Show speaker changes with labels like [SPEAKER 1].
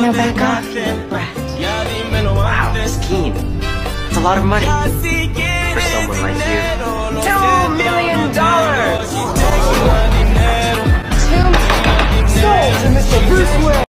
[SPEAKER 1] Now back off, you little brat. Wow, scheme. It's a lot of money.